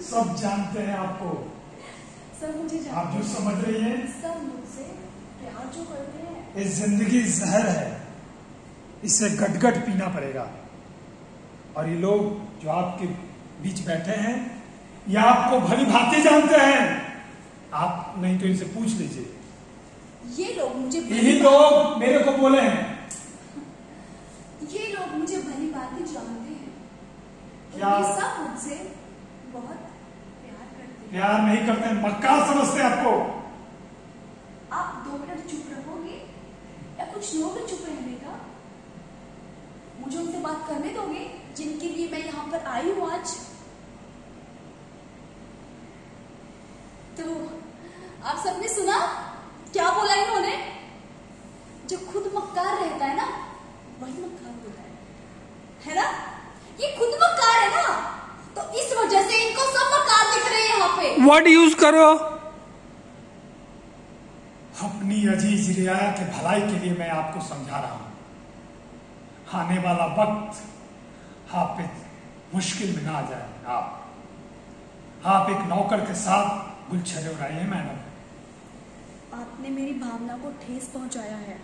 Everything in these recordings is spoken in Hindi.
सब जानते हैं आपको। सब मुझे आप जो समझ रही हैं? सब मुझसे प्यार जो करते हैं। ये ज़िंदगी जहर है। इसे गटगट पीना पड़ेगा। और ये लोग जो आपके बीच बैठे हैं ये आपको भली भांति जानते हैं। आप नहीं तो इनसे पूछ लीजिए। ये लोग मुझे यही लोग मेरे को बोले हैं। ये लोग मुझे भली बात जानते हैं। और क्या? सब मुझसे बहुत प्यार नहीं करते, मक्का समझते आपको। आप दो मिनट चुप रहोगे? या कुछ लोग चुप रहने का? मुझे उनसे बात करने दोगे, जिनके लिए मैं यहाँ पर आई हूँ आज? तो आप सबने सुना क्या बोला इन्होंने जो खुद मक्कार रहता है ना वही मक्कार होता है है ना ये खुद मक्कार है ना तो इस वजह से इनको सब मक्कार दिख रहे हैं यहाँ पे वर्ड यूज़ करो? अपनी अज़ीज़ रियाया के भलाई के लिए मैं आपको समझा रहा हूँ। आने वाला वक्त आप पे मुश्किल में ना आ जाए। आप आप एक नौकर के साथ गुलछरे उड़ाइए मैडम। आपने मेरी भावना को ठेस पहुँचाया है।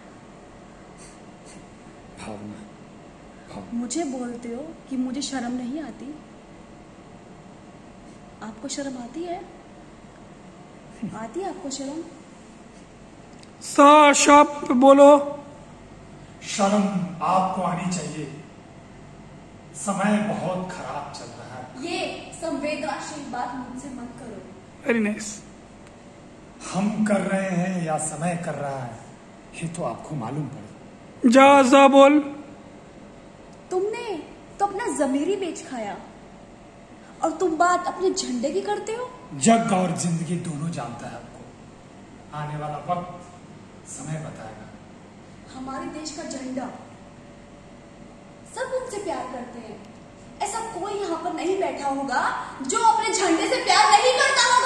भावना? मुझे बोलते हो कि मुझे शर्म नहीं आती? आपको शर्म आती है? आती है आपको शर्म? सा शॉप बोलो। शर्म आपको आनी चाहिए। समय बहुत खराब चल रहा है। ये संवेदनशील बात मुझसे मत करो। वेरी नाइस हम कर रहे हैं या समय कर रहा है ये तो आपको मालूम पड़े। जा जा बोल। तुमने तो अपना जमीरी बेच खाया। और तुम बात अपने झंडे की करते हो? जग और ज़िंदगी दोनों जानता है आपको आने वाला वक्त समय बताएगा। हमारे देश का झंडा। सब उनसे प्यार करते हैं। ऐसा कोई यहाँ पर नहीं बैठा होगा जो अपने झंडे से प्यार नहीं करता होगा।